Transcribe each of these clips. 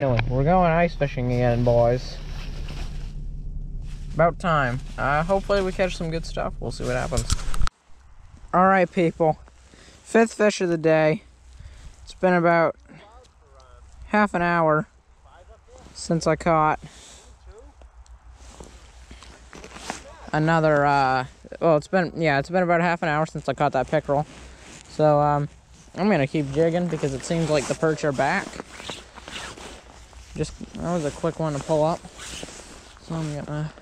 We're going ice fishing again, boys. About time. Uh, hopefully we catch some good stuff. We'll see what happens. Alright, people. Fifth fish of the day. It's been about half an hour since I caught another, uh, well, it's been, yeah, it's been about half an hour since I caught that pickerel. So, um, I'm gonna keep jigging because it seems like the perch are back. Just, that was a quick one to pull up. So I'm gonna,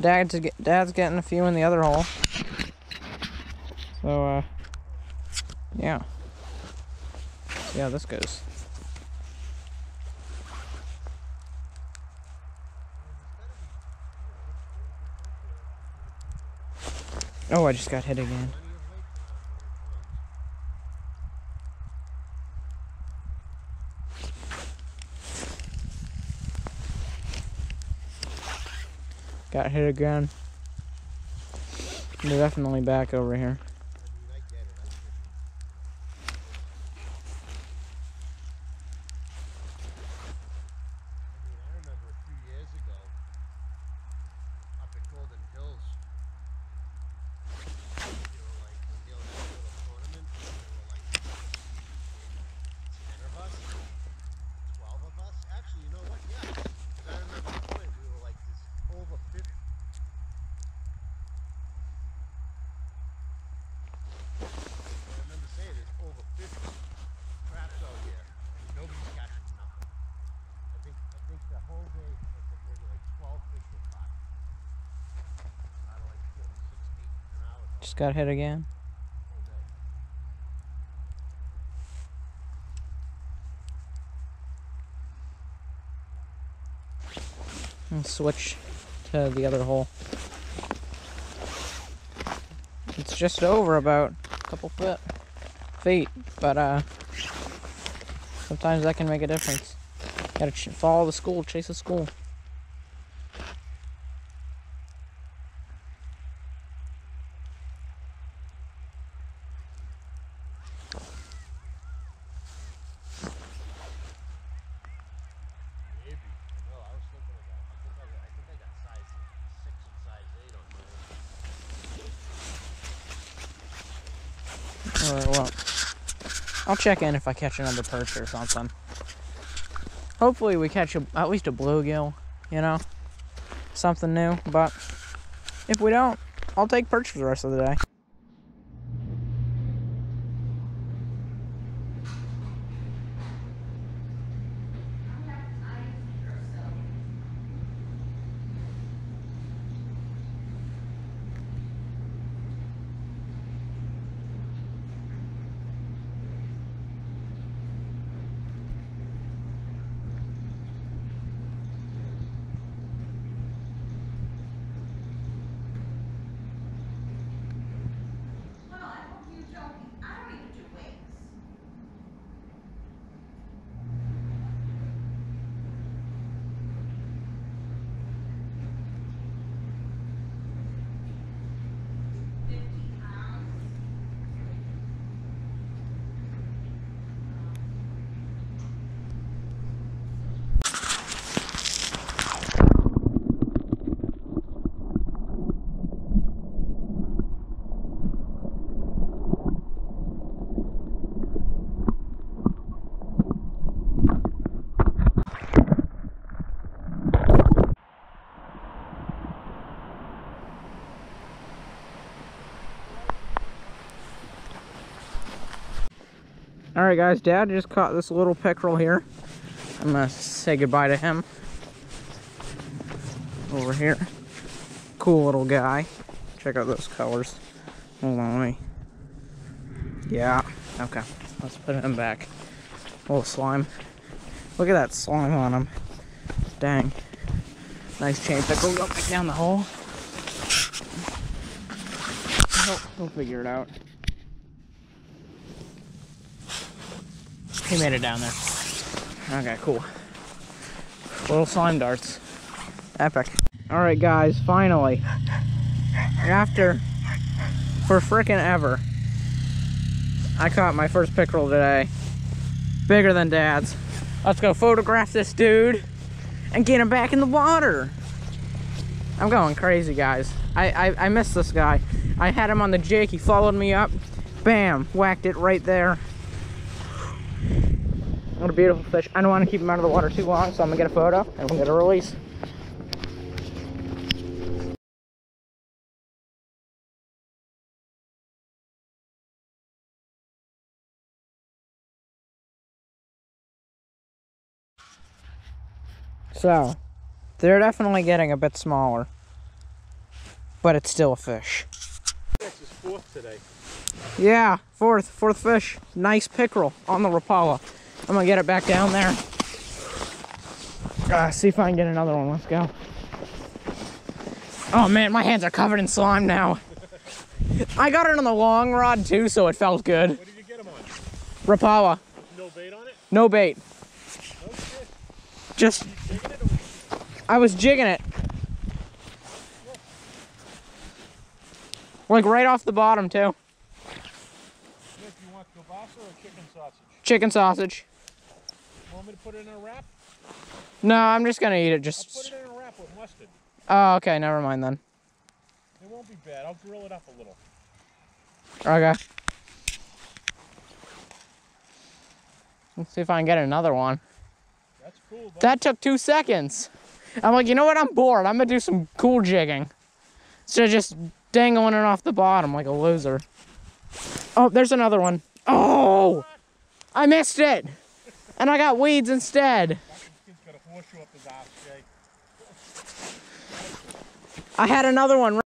dad's, get, dad's getting a few in the other hole. So, uh, yeah. See how this goes. Oh, I just got hit again. Got hit again. They're definitely back over here. Just got hit again. Switch to the other hole. It's just over about a couple foot feet, but uh, sometimes that can make a difference. Gotta follow the school, chase the school. Alright, well, I'll check in if I catch another perch or something. Hopefully we catch a, at least a bluegill, you know? Something new, but if we don't, I'll take perch for the rest of the day. All right, guys, Dad just caught this little pickerel here. I'm gonna say goodbye to him. Over here. Cool little guy. Check out those colors. Hold on, let me. Yeah, okay. Let's put him back. Little slime. Look at that slime on him. Dang. Nice chain pickerel. Go back down the hole. He'll, he'll figure it out. He made it down there. Okay, cool. Little slime darts. Epic. Alright guys, finally. After, for frickin' ever, I caught my first pickerel today. Bigger than dad's. Let's go photograph this dude and get him back in the water. I'm going crazy, guys. I, I, I missed this guy. I had him on the jig. He followed me up. Bam. Whacked it right there. What a beautiful fish. I don't want to keep him out of the water too long, so I'm going to get a photo and we'll get a release. So, they're definitely getting a bit smaller. But it's still a fish. Fourth today. Yeah, fourth, fourth fish. Nice pickerel on the Rapala. I'm gonna get it back down there. Uh, see if I can get another one. Let's go. Oh man, my hands are covered in slime now. I got it on the long rod too, so it felt good. What did you get him on? Rapala, No bait on it? no bait. No. Just, I was jigging it. Like right off the bottom too. Nick, you want kielbasa or chicken sausage? Chicken sausage. Want me to put it in a wrap? No, I'm just gonna eat it. I'll put Just. it in a wrap with mustard. Oh, okay. Never mind then. It won't be bad. I'll grill it up a little. Okay. Let's see if I can get another one. That's cool, bud. That took two seconds. I'm like, you know what? I'm bored. I'm gonna do some cool jigging. Instead of just dangling it off the bottom like a loser. Oh, there's another one. Oh! I missed it! And I got weeds instead. Kid's got a horseshoe up his ass, Jay. I had another one